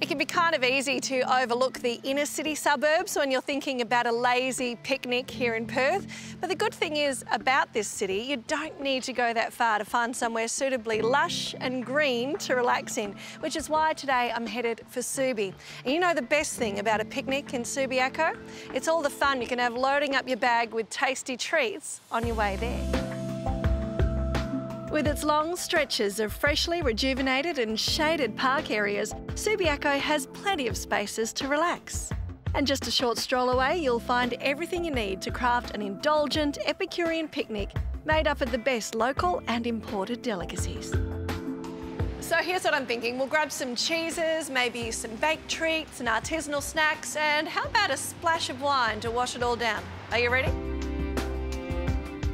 It can be kind of easy to overlook the inner city suburbs when you're thinking about a lazy picnic here in Perth. But the good thing is about this city, you don't need to go that far to find somewhere suitably lush and green to relax in, which is why today I'm headed for Subi. And you know the best thing about a picnic in Subiaco? It's all the fun you can have loading up your bag with tasty treats on your way there. With its long stretches of freshly rejuvenated and shaded park areas, Subiaco has plenty of spaces to relax. And just a short stroll away, you'll find everything you need to craft an indulgent Epicurean picnic made up of the best local and imported delicacies. So here's what I'm thinking. We'll grab some cheeses, maybe some baked treats and artisanal snacks, and how about a splash of wine to wash it all down? Are you ready?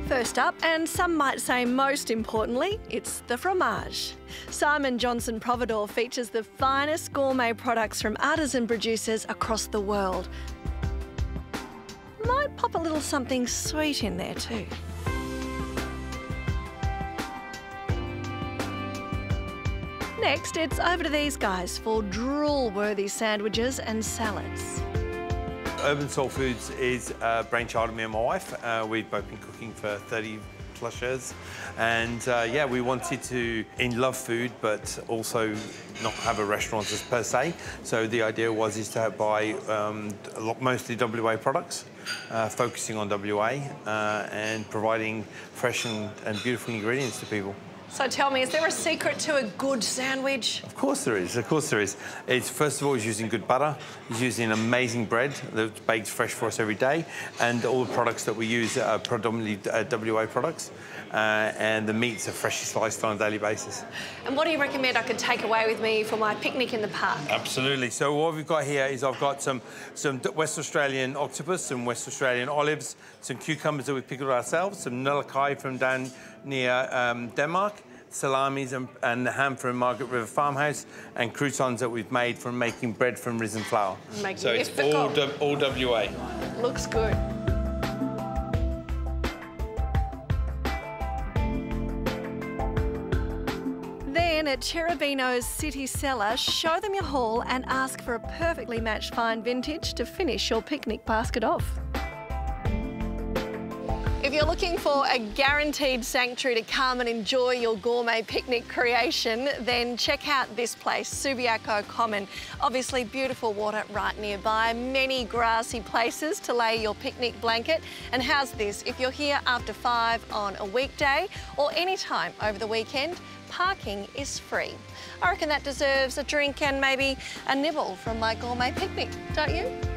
First up, and some might say most importantly, it's the fromage. Simon Johnson Providore features the finest gourmet products from artisan producers across the world. Might pop a little something sweet in there too. Next, it's over to these guys for drool-worthy sandwiches and salads. Urban Soul Foods is a brainchild of me and my wife. Uh, we've both been cooking for 30 plus years. And uh, yeah, we wanted to in love food, but also not have a restaurant as per se. So the idea was is to buy um, mostly WA products, uh, focusing on WA uh, and providing fresh and, and beautiful ingredients to people. So tell me, is there a secret to a good sandwich? Of course there is, of course there is. It's first of all, it's using good butter, it's using amazing bread that's baked fresh for us every day, and all the products that we use are predominantly uh, WA products, uh, and the meats are freshly sliced on a daily basis. And what do you recommend I could take away with me for my picnic in the park? Absolutely. So what we've got here is I've got some, some West Australian octopus, some West Australian olives, some cucumbers that we've pickled ourselves, some nulakai from down near um, Denmark, salamis and, and ham from Margaret River Farmhouse, and croutons that we've made from making bread from risen flour. So it's all, all WA. Looks good. Then at Cherubino's City Cellar, show them your haul and ask for a perfectly matched fine vintage to finish your picnic basket off. If you're looking for a guaranteed sanctuary to come and enjoy your gourmet picnic creation, then check out this place, Subiaco Common. Obviously beautiful water right nearby, many grassy places to lay your picnic blanket. And how's this, if you're here after five on a weekday or any time over the weekend, parking is free. I reckon that deserves a drink and maybe a nibble from my gourmet picnic, don't you?